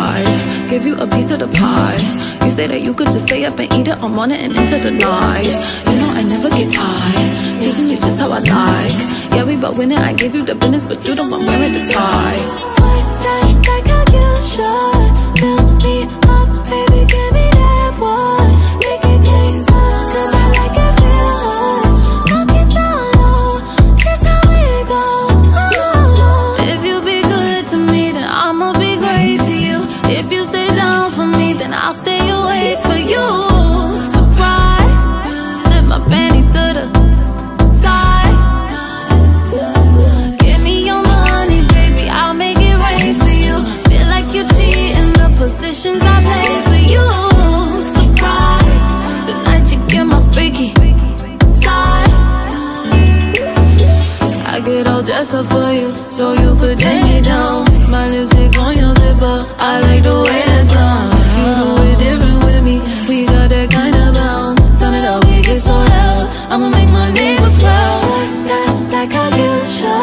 drive Give you a piece of the pie. You say that you could just stay up and eat it all morning and into the night. You know I never get tired. Teasing you just how I like. Yeah, we both winning, I give you the business But you don't want wearing the tie. Like like, like I get shot. positions I play for you. Surprise, tonight you get my freaky side. I get all dressed up for you, so you could take me down. My lipstick on your zipper, uh, I like the way it's long You do different with me, we got that kind of bounce. Turn it up, we get so loud, I'ma make my neighbors proud. Like that, like how you show